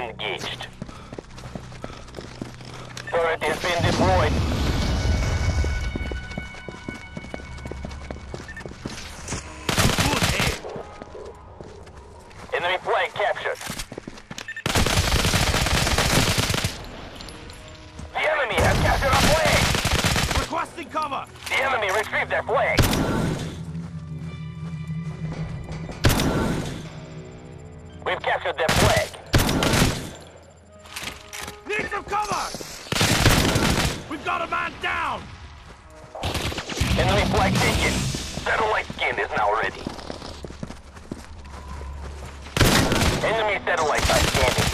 engaged. Turret has been deployed. Enemy flag captured. The enemy has captured our flag! Requesting cover! The enemy retrieved their flag! Taken. Satellite scan is now ready. Enemy satellites are scanning.